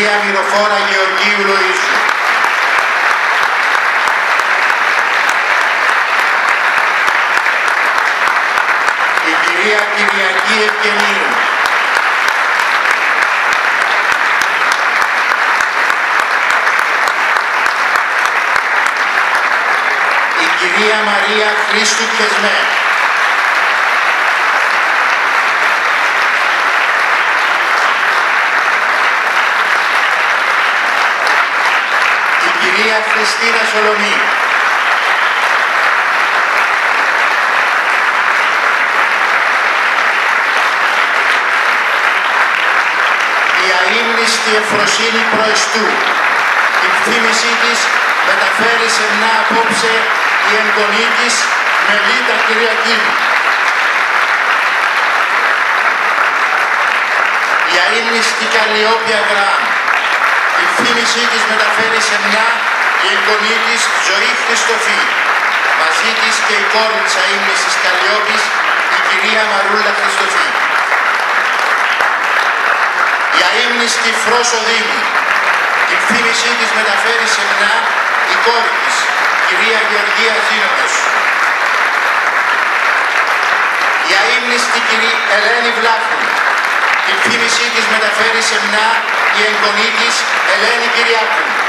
κυρία Μυροφόρα Γεωργίου Λοΐζου. Η κυρία Κυριακή Ευκαινίου. Η κυρία Μαρία Χρήστου Κεσμέ. Η κυρία Χριστίνα Σολομή. Η αείμνηστη Εφροσύνη Προεστού. Η κτίμησή της μεταφέρει σε μια απόψε η εγγονή της Μελίτα Κυριακίδη. Η αείμνηστη Καλλιόπια Γραμ. Η κτίμησή της μεταφέρει σε μια η εγγονή της Ζωή Χριστοφή. Μαζί της και η κόρη της αείμνησης Καλλιόπης, η κυρία Μαρούλα Χριστοφή. Η αείμνηστη Φρόσο Δήμη. Η κτίμησή της μεταφέρει σε μια η κόρη της, κυρία Γεωργία Ζήνονος. Η αείμνηστη κυρία Ελένη Βλάχου. Η κτίμησή της μεταφέρει σε μια η εγγονή της Ελένη Κυριάκου.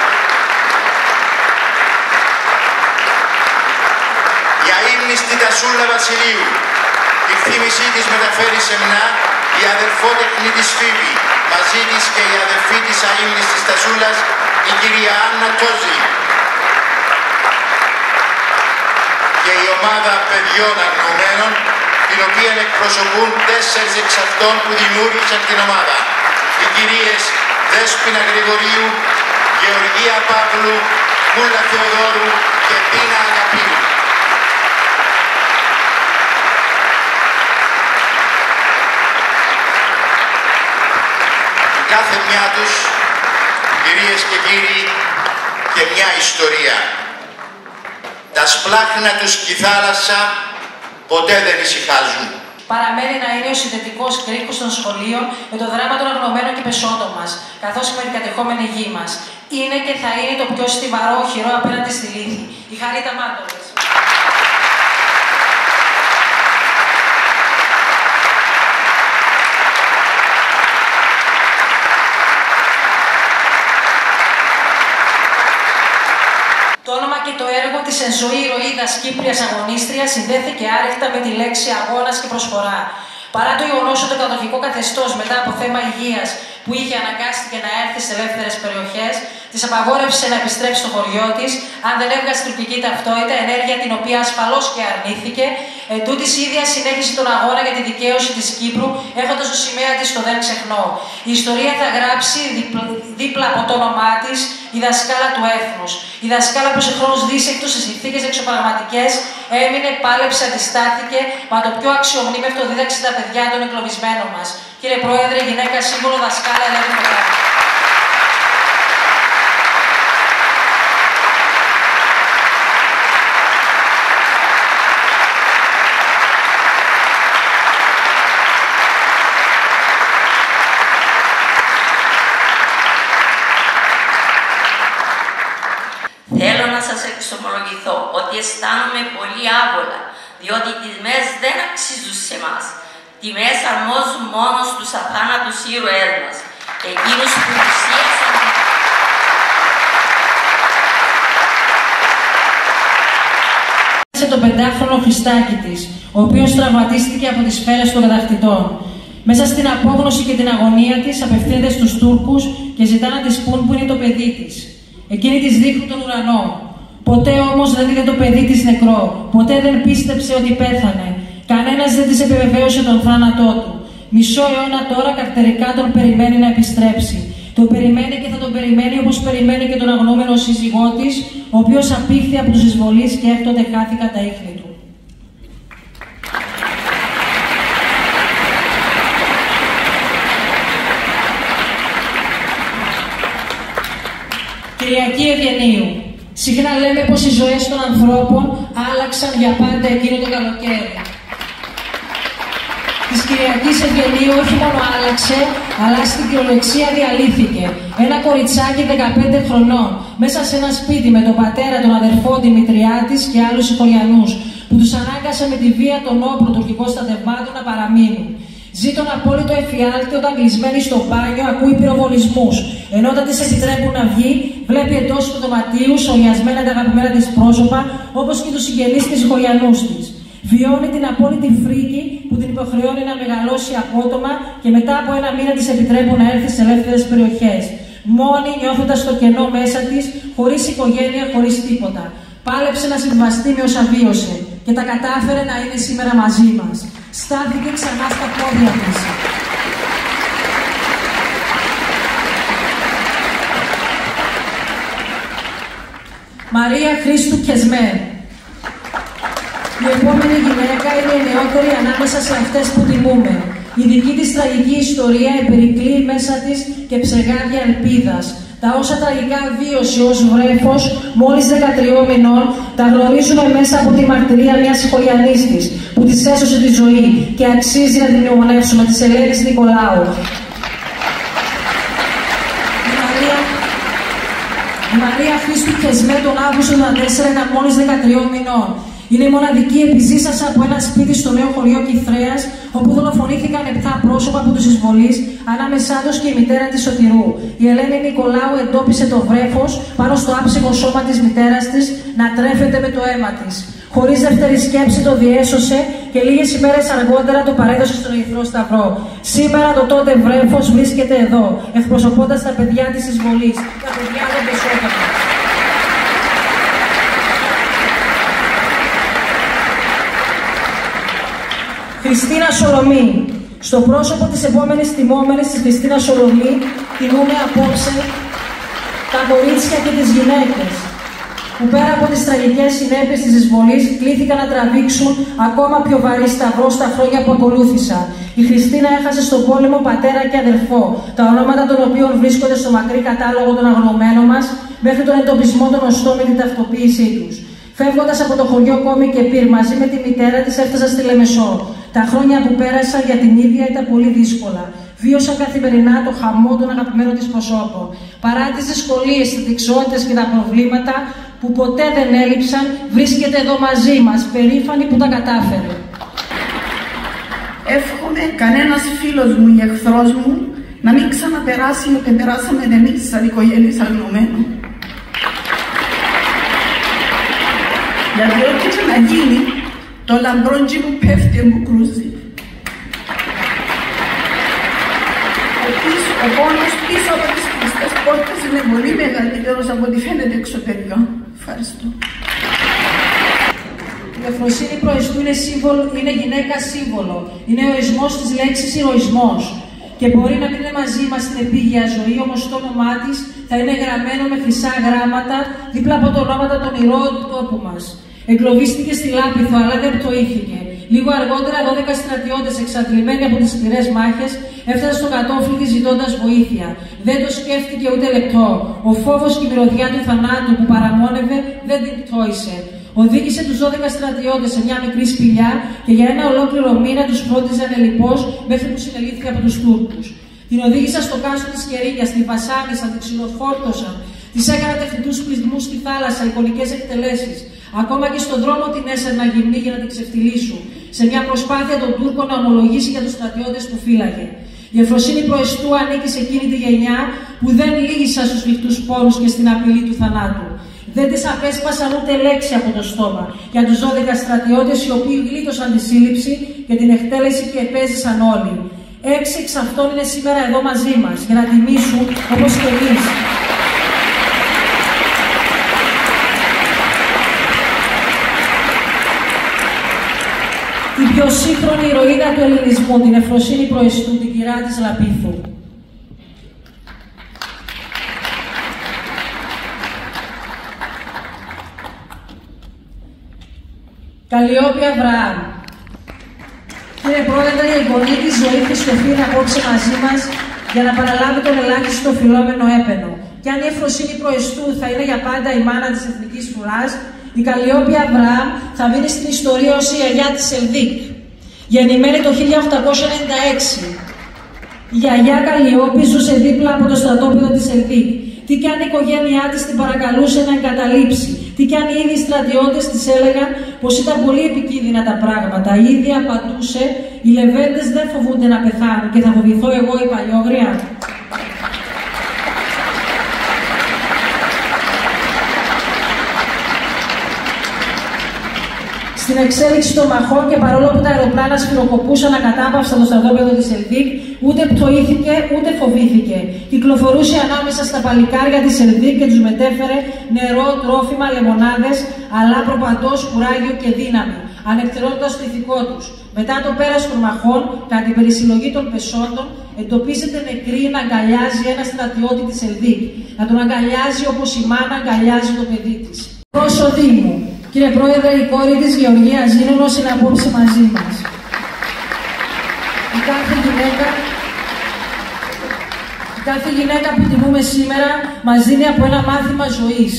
Η αείμνηστη Τασούλα Βασιλείου. Η κτίμησή της μεταφέρει σε μια η αδερφότεχνη της Φίβη. Μαζί της και η αδερφή της αείμνηστης Τασούλας, η κυρία Άννα Τόζη. και η ομάδα παιδιών αγνοωμένων, την οποία εκπροσωπούν τέσσερις εξ αυτών που δημιούργησαν την ομάδα. Οι κυρίες Δέσποινα Γρηγορίου, Γεωργία Παύλου, Μούλα Θεοδόρου και Πίνα Αγαπίου. Κάθε μια τους, κυρίες και κύριοι, και μια ιστορία. Τα σπλάχνα τους κι η θάλασσα ποτέ δεν ησυχάζουν. Παραμένει να είναι ο συνδετικός κρίκος των σχολείων με το δράμα των αγνωμένων και πεσόντων μας, καθώς και με την κατεχόμενη γη μας. Είναι και θα είναι το πιο στιβαρό οχυρό απέναντι στη λύθη. Η Χαρίτα Μάντολες. Το όνομα και το έργο της εν ζωή ηρωίδας Κύπριας αγωνίστριας συνδέθηκε άρρηκτα με τη λέξη αγώνας και προσφορά. Παρά το γεγονός ότι το κατοχικό καθεστώς μετά από θέμα υγείας που είχε αναγκάστηκε να έρθει σε ελεύθερες περιοχές, της απαγόρευσε να επιστρέψει στο χωριό της, αν δεν έβγαζε τουρκική ταυτότητα, ενέργεια την οποία ασφαλώς και αρνήθηκε, εν τούτης η ίδια συνέχισε τον αγώνα για τη δικαίωση της Κύπρου, έχοντας το σημαία της το Δεν ξεχνώ. Η ιστορία θα γράψει δίπλα, δίπλα από το όνομά της η δασκάλα του έθνους. Η δασκάλα που σε χρόνους δίσεκτο σε συνθήκες εξωπραγματικές έμεινε, πάλεψε, αντιστάθηκε, μα το πιο αξιομνήμευτο δίδαξε τα παιδιά των εγκλωβισμένων μας. Κύριε Πρόεδρε, γυναίκα σύμβολο δασκάλα Ελένη Φωτάκη. Θέλω να σας εξομολογηθώ ότι αισθάνομαι πολύ άβολα, διότι οι τιμές δεν αξίζουν σε μας. Τιμές αρμόζουν μόνος στους αθάνατους ήρωές μας, εκείνους που ουσίασαν την σε το πεντάχρονο Χριστάκι της, ο οποίος τραυματίστηκε από τις σφαίρες των κατακτητών. Μέσα στην απόγνωση και την αγωνία της, απευθύνεται στους Τούρκους και ζητά να τη πούν που είναι το παιδί της. Εκείνοι της δείχνουν τον ουρανό. Ποτέ όμως δεν είδε το παιδί της νεκρό. Ποτέ δεν πίστεψε ότι πέθανε. Κανένας δεν της επιβεβαίωσε τον θάνατό του. Μισό αιώνα τώρα καρτερικά τον περιμένει να επιστρέψει. Τον περιμένει και θα τον περιμένει όπως περιμένει και τον αγνώμενο σύζυγό της, ο οποίος απήχθη από τους εισβολείς και έκτοτε χάθηκαν τα ίχνη του. Κυριακή Ευγενίου. Συχνά λέμε πως οι ζωές των ανθρώπων άλλαξαν για πάντα εκείνο το καλοκαίρι. Τις Κυριακής Ευγενίου όχι μόνο άλλαξε, αλλά στην κυριολεξία διαλύθηκε. Ένα κοριτσάκι 15 χρονών, μέσα σε ένα σπίτι με τον πατέρα, τον αδερφό Δημητριάτη και άλλους οικογενούς, που τους ανάγκασε με τη βία των όπλων τουρκικών στρατευμάτων να παραμείνουν. Ζει τον απόλυτο εφιάλτη όταν κλεισμένη στο μπάνιο ακούει πυροβολισμούς. Ενώ όταν τη επιτρέπουν να βγει, βλέπει εντός του δωματίου σογιασμένα τα αγαπημένα της πρόσωπα, όπως και τους συγγενείς της οικογενού της. Βιώνει την απόλυτη φρίκη που την υποχρεώνει να μεγαλώσει απότομα και μετά από ένα μήνα της επιτρέπουν να έρθει σε ελεύθερες περιοχές. Μόνη νιώθοντας το κενό μέσα της, χωρίς οικογένεια, χωρίς τίποτα. Πάλεψε να συμβαστεί με όσα βίωσε και τα κατάφερε να είναι σήμερα μαζί μας. Στάθηκε ξανά στα πόδια της. Μαρία Χρήστου Κεσμέ. Η επόμενη γυναίκα είναι η νεότερη ανάμεσα σε αυτές που τιμούμε. Η δική της τραγική ιστορία επερικλεί μέσα της και ψεγάδια ελπίδας. Τα όσα τραγικά βίωσε ως βρέφος μόλις 13 μηνών τα γνωρίζουμε μέσα από τη μαρτυρία μιας οικογενής της που της έσωσε τη ζωή και αξίζει να την μνημονεύσουμε της Ελένης Νικολάου. Η Μαρία, η Μαρία Χρήστου Κεσμέ τον Αύγουστο του 2004 ήταν μόλις 13 μηνών. Είναι η μοναδική επιζήσασα από ένα σπίτι στο νέο χωριό Κυθρέα, όπου δολοφονήθηκαν 7 πρόσωπα από τους εισβολείς, ανάμεσά τους και η μητέρα της Σωτηρού. Η Ελένη Νικολάου εντόπισε το βρέφος πάνω στο άψυχο σώμα της μητέρας της να τρέφεται με το αίμα της. Χωρίς δεύτερη σκέψη το διέσωσε και λίγες ημέρες αργότερα το παρέδωσε στον Ερυθρό Σταυρό. Σήμερα το τότε βρέφος βρίσκεται εδώ, εκπροσωπώντας τα παιδιά της εισβολής, τα παιδιά των Χριστίνα Σολομή. Στο πρόσωπο της επόμενης τιμόμενης της Χριστίνα Σολομή τιμούμε απόψε τα κορίτσια και τις γυναίκες που πέρα από τις τραγικές συνέπειες της εισβολής κλήθηκαν να τραβήξουν ακόμα πιο βαρύ σταυρό στα χρόνια που ακολούθησαν. Η Χριστίνα έχασε στον πόλεμο πατέρα και αδελφό, τα ονόματα των οποίων βρίσκονται στο μακρύ κατάλογο των αγνωμένων μας, μέχρι τον εντοπισμό των οστών με την ταυτοποίησή τους. Φεύγοντας από το χωριό Κόμι και Πυρ μαζί με τη μητέρα της, έφτασα στη Λεμεσό. Τα χρόνια που πέρασαν για την ίδια ήταν πολύ δύσκολα. Βίωσα καθημερινά το χαμό των αγαπημένων της προσώπων. Παρά τις δυσκολίες, τις δεξιότητες και τα προβλήματα που ποτέ δεν έλειψαν, βρίσκεται εδώ μαζί μας, περήφανη που τα κατάφερε. Εύχομαι κανένας φίλος μου ή εχθρός μου να μην ξαναπεράσει ό,τι περάσαμε εμείς σαν οικογένειε αγνωμένων. Γιατί ό,τι και να γίνει, το λαμπρόντζι μου πέφτει μου κρούζει. Ο, πίσω, ο πόνος πίσω από τις κλειστές πόρτες είναι πολύ μεγαλύτερος από ό,τι φαίνεται εξωτερικά. Ευχαριστώ. Η Εφροσύνη προεστού είναι, σύμβολο, είναι γυναίκα σύμβολο. Είναι ορισμός της λέξης ηρωισμός. Και μπορεί να μην είναι μαζί μας στην επίγεια ζωή, όμως το όνομά της θα είναι γραμμένο με χρυσά γράμματα δίπλα από τα ονόματα των ηρώων του τόπου μας. Εγκλωβίστηκε στη Λάπηθο, αλλά δεν πτωήθηκε. Λίγο αργότερα, 12 στρατιώτες εξαντλημένοι από τις σκληρές μάχες έφτασαν στο κατόφλι τη ζητώντας βοήθεια. Δεν το σκέφτηκε ούτε λεπτό. Ο φόβος και η μυρωδιά του θανάτου που παραμόνευε δεν την πτώησε. Οδήγησε τους 12 στρατιώτες σε μια μικρή σπηλιά και για ένα ολόκληρο μήνα τους φρόντιζαν ελληπώ μέχρι που συνελήφθηκε από τους Τούρκους. Την οδήγησα στο κάστρο της Κερίνιας, την βασάνισαν, την ξυλοφόρτωσαν, τη έκανα τεχνητούς πληθυσμούς στη θάλασσα, εικονικές εκτελέσεις. Ακόμα και στον δρόμο την έσαιρνα γυμνή για να την ξεφτυλίσουν, σε μια προσπάθεια των Τούρκων να ομολογήσει για τους στρατιώτες που φύλαγε. Η Εφροσύνη Προεστού ανήκει σε εκείνη τη γενιά που δεν λύγησαν στους φρικτού πόρου και στην απειλή του θανάτου. Δεν τη απέσπασαν ούτε λέξη από το στόμα για τους 12 στρατιώτες οι οποίοι γλίτωσαν τη σύλληψη και την εκτέλεση και επέζησαν όλοι. Έξι εξ αυτών είναι σήμερα εδώ μαζί μας για να τιμήσουν όπως και εμείς πιο σύγχρονη ηρωίδα του ελληνισμού, την Εφροσύνη Προεστού, την κυρά της Λαπίθου. Καλλιόπη Αβραάμ. Κύριε Πρόεδρε, η γονή της ζωής Χριστοφίνα απόψε μαζί μας για να παραλάβει τον ελάχιστο φιλόμενο έπαινο. Και αν η Εφροσύνη Προεστού θα είναι για πάντα η μάνα της εθνικής φρουράς, η Καλλιόπη Αβραάμ θα μείνει στην ιστορία ως η αγιά της Ελδίκ. Γεννημένη το 1896. Η γιαγιά Καλλιόπη ζούσε δίπλα από το στρατόπεδο της Ελβίκ. Τι κι αν η οικογένειά της την παρακαλούσε να εγκαταλείψει. Τι κι αν οι ίδιοι στρατιώτες της έλεγαν πως ήταν πολύ επικίνδυνα τα πράγματα. Η ίδια απαντούσε, οι λεβέντες δεν φοβούνται να πεθάνουν και θα φοβηθώ εγώ η παλιόγρια. Στην εξέλιξη των μαχών και παρόλο που τα αεροπλάνα σφυροκοπούσαν ακατάπαυστα το στρατόπεδο της Ελβίκ, ούτε πτωήθηκε ούτε φοβήθηκε. Κυκλοφορούσε ανάμεσα στα παλικάρια της Ελβίκ και τους μετέφερε νερό, τρόφιμα, λεμονάδες, αλλά προπαντό κουράγιο και δύναμη, ανεκτερώντα το ηθικό τους. Μετά το πέρας των μαχών, κατά την περισυλλογή των πεσόντων, εντοπίζεται νεκρή να αγκαλιάζει ένα στρατιώτη της Ελβίκ. Να τον αγκαλιάζει όπως η μάνα αγκαλιάζει το παιδί της. Πόσο Δήμου, Κύριε Πρόεδρε, η κόρη της Γεωργίας Ζήνωνος είναι απόψε μαζί μας. Η κάθε γυναίκα, η κάθε γυναίκα που τιμούμε σήμερα μας δίνει από ένα μάθημα ζωής.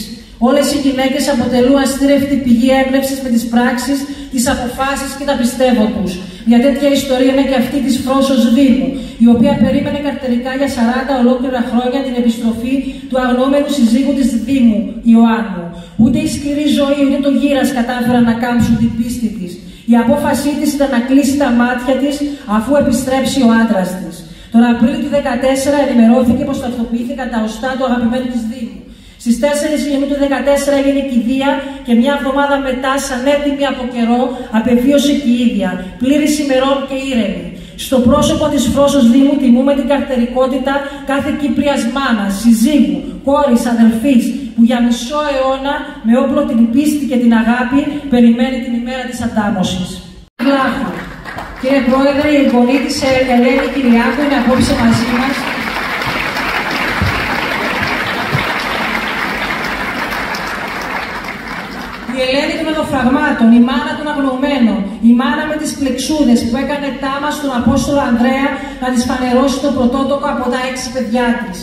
Όλες οι γυναίκες αποτελούν αστήρευτη πηγή έμπνευσης με τις πράξεις, τις αποφάσεις και τα πιστεύω τους. Μια τέτοια ιστορία είναι και αυτή της Φρόσος Δήμου, η οποία περίμενε καρτερικά για 40 ολόκληρα χρόνια την επιστροφή του αγνώμενου συζύγου της Δήμου, Ιωάννου. Ούτε η σκληρή ζωή, ούτε το γύρας κατάφεραν να κάμψουν την πίστη της. Η απόφασή της ήταν να κλείσει τα μάτια της αφού επιστρέψει ο άντρας της. Τον Απρίλιο του 2014 ενημερώθηκε πως ταυτοποιήθηκαν τα οστά του αγαπημένου της Δήμου. Στις 4 Ιουνίου του 2014 έγινε κηδεία και μια εβδομάδα μετά, σαν έτοιμη από καιρό, απεβίωσε και η ίδια, πλήρης ημερών και ήρεμη. Στο πρόσωπο της Φρόσος Δήμου τιμούμε την καρτερικότητα κάθε Κύπριας μάνας, συζύγου, κόρης, αδελφής, που για μισό αιώνα με όπλο την πίστη και την αγάπη περιμένει την ημέρα της αντάμωσης. Γλάχο. Κύριε Πρόεδρε, η εμπονή της Ελένη Κυριάκου είναι απόψε μαζί μας η Ελένη των Εδοφραγμάτων, η μάνα των αγνοωμένων, η μάνα με τις πλεξούδες που έκανε τάμα στον Απόστολο Ανδρέα να της φανερώσει το πρωτότοκο από τα έξι παιδιά της.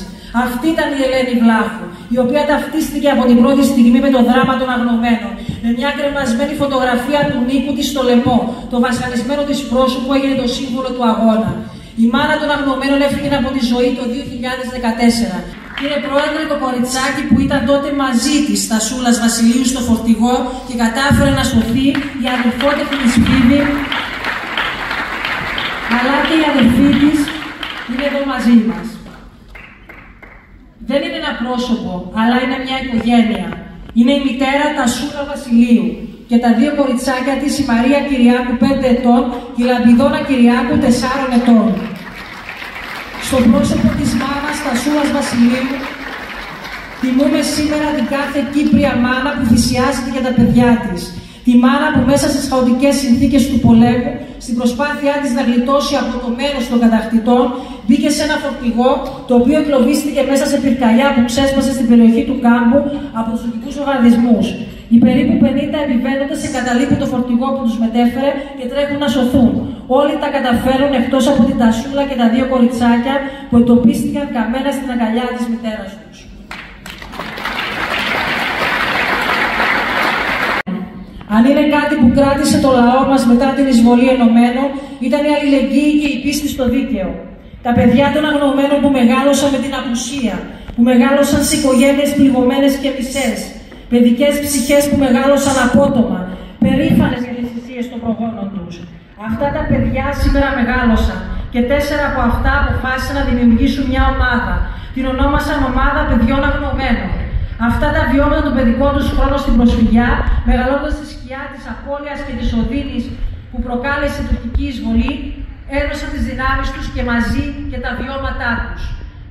Αυτή ήταν η Ελένη Βλάχου, η οποία ταυτίστηκε από την πρώτη στιγμή με το δράμα των αγνοωμένων. Με μια κρεμασμένη φωτογραφία του Νίκου της στο λαιμό, το βασανισμένο της πρόσωπο έγινε το σύμβολο του αγώνα. Η μάνα των αγνοωμένων έφυγε από τη ζωή το 2014. Κύριε Πρόεδρε, το κοριτσάκι που ήταν τότε μαζί της στα Σούλας Βασιλείου στο φορτηγό και κατάφερε να σωθεί η αδελφότερη τη Φίβη, αλλά και η αδελφή της είναι εδώ μαζί μας. Δεν είναι ένα πρόσωπο, αλλά είναι μια οικογένεια. Είναι η μητέρα Τασούλα Βασιλείου και τα δύο κοριτσάκια της, η Μαρία Κυριάκου 5 ετών και η Λαμπιδόνα Κυριάκου 4 ετών στο πρόσωπο της μάνας Τασούλας Βασιλείου τιμούμε σήμερα την κάθε Κύπρια μάνα που θυσιάζεται για τα παιδιά της. Τη μάνα που μέσα στις χαοτικές συνθήκες του πολέμου, στην προσπάθειά της να γλιτώσει από το μέρος των κατακτητών, μπήκε σε ένα φορτηγό το οποίο εκλοβίστηκε μέσα σε πυρκαλιά που ξέσπασε στην περιοχή του κάμπου από τους τουρκικούς οργανισμούς. Οι περίπου 50 επιβαίνοντες εγκαταλείπουν το φορτηγό που τους μετέφερε και τρέχουν να σωθούν. Όλοι τα καταφέρουν εκτός από την Τασούλα και τα δύο κοριτσάκια που εντοπίστηκαν καμένα στην αγκαλιά της μητέρας τους. Αν είναι κάτι που κράτησε το λαό μας μετά την εισβολή ενωμένων, ήταν η αλληλεγγύη και η πίστη στο δίκαιο. Τα παιδιά των αγνωμένων που μεγάλωσαν με την απουσία, που μεγάλωσαν σε οικογένειες πληγωμένες και μισές, παιδικές ψυχές που μεγάλωσαν απότομα, περήφανες για τις θυσίες των προγόνων τους. Αυτά τα παιδιά σήμερα μεγάλωσαν και τέσσερα από αυτά αποφάσισαν να δημιουργήσουν μια ομάδα. Την ονόμασαν Ομάδα Παιδιών Αγνωμένων. Αυτά τα βιώματα των παιδικών τους χρόνων στην προσφυγιά, μεγαλώντας τη σκιά της απώλειας και της οδύνης που προκάλεσε η τουρκική εισβολή, έδωσαν τις δυνάμεις τους και μαζί και τα βιώματά τους.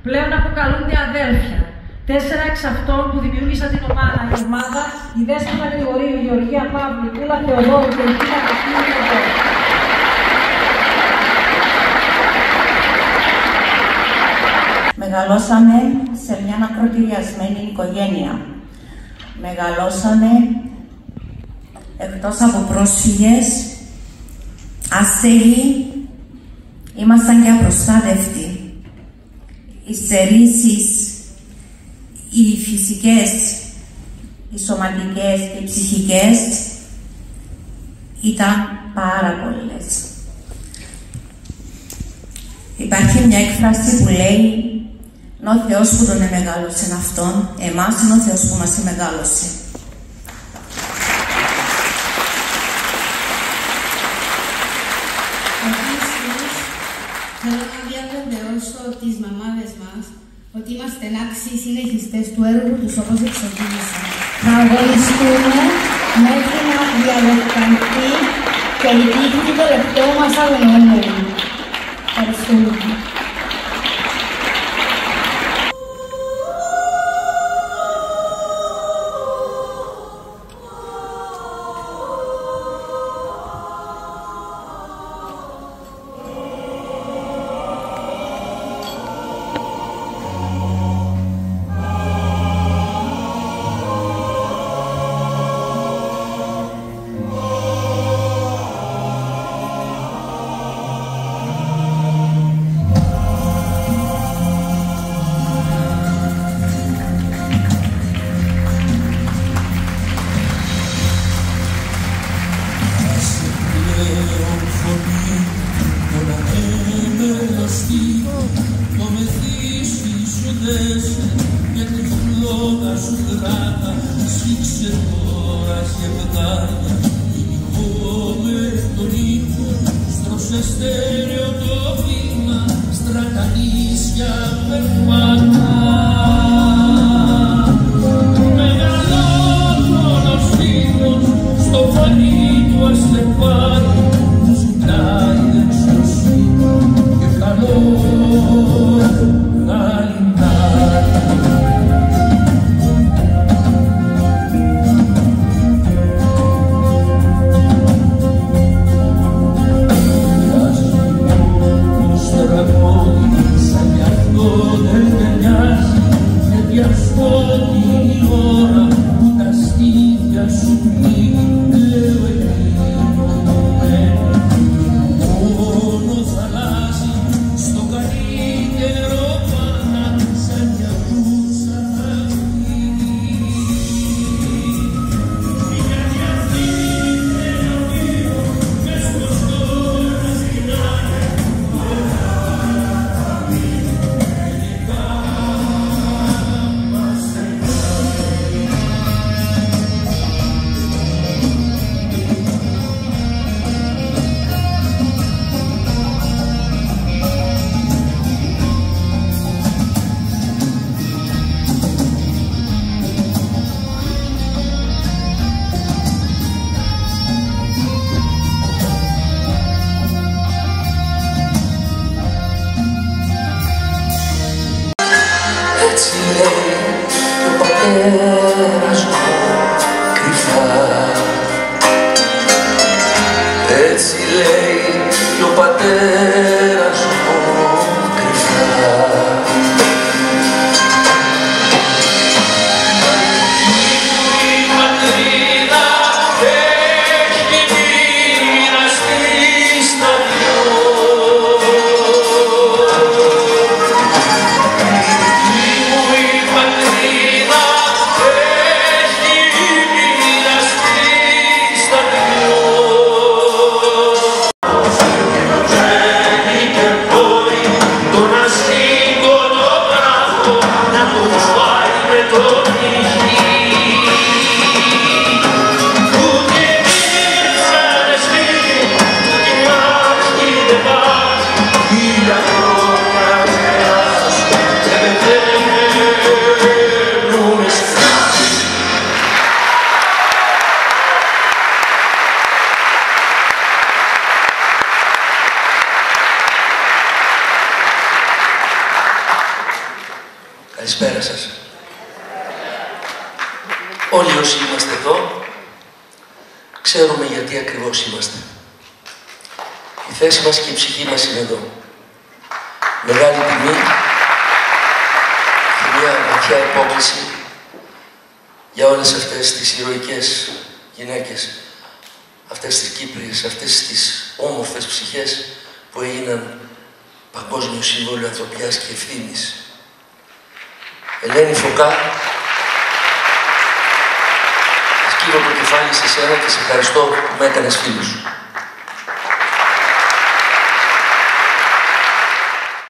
Πλέον αποκαλούνται αδέλφια. Τέσσερα εξ αυτών που δημιούργησαν την ομάδα, η ομάδα, η Δέσποινα Γρηγορίου, η Γεωργία Παύλη, η Κούλα Θεοδόρου και η Κίνα Μεγαλώσαμε σε μια ακροτηριασμένη οικογένεια. Μεγαλώσαμε εκτός από πρόσφυγες, άστεγοι, ήμασταν και απροστάτευτοι. Οι στερήσεις, οι φυσικές, οι σωματικές και οι ψυχικές ήταν πάρα πολλές. Υπάρχει μια έκφραση που λέει «Είναι ο Θεός που τον εμεγάλωσε αυτόν, εμάς είναι ο Θεός που μας εμεγάλωσε». Θέλω να διαβεβαιώσω τις μαμάδες μας ότι είμαστε άξιοι συνεχιστές του έργου τους όπως εξοπλίσαμε. Θα αγωνιστούμε μέχρι να διαδεχτεί και η τύχη του τελευταίου μας αγωνόμενου. Ευχαριστούμε. και τη φλόγα σου κράτα σφίξε τώρα και πετάρια. Ηχό με τον ήχο στρώσε στέρεο το βήμα στράτα νησιά περπατά Μεγαλόφωνος ήχος στο φανί του Tus padres, ξέρουμε γιατί ακριβώς είμαστε. Η θέση μας και η ψυχή μας είναι εδώ. Μεγάλη τιμή και μια βαθιά υπόκληση για όλες αυτές τις ηρωικές γυναίκες, αυτές τις Κύπριες, αυτές τις όμορφες ψυχές που έγιναν παγκόσμιο σύμβολο ανθρωπιάς και ευθύνης. Ελένη Φωκά, σκύβω το κεφάλι σε σένα και σε ευχαριστώ που με έκανες φίλος σου.